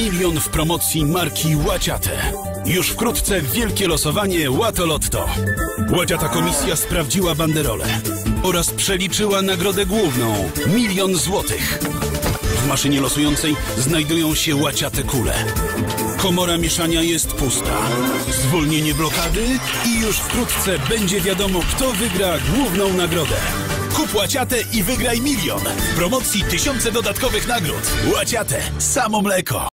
Milion w promocji marki Łaciate. Już wkrótce wielkie losowanie Łatolotto. Łaciata komisja sprawdziła banderole oraz przeliczyła nagrodę główną milion złotych. W maszynie losującej znajdują się łaciate kule. Komora mieszania jest pusta. Zwolnienie blokady i już wkrótce będzie wiadomo, kto wygra główną nagrodę. Kup łaciate i wygraj milion. W promocji tysiące dodatkowych nagród. Łaciate, samo mleko.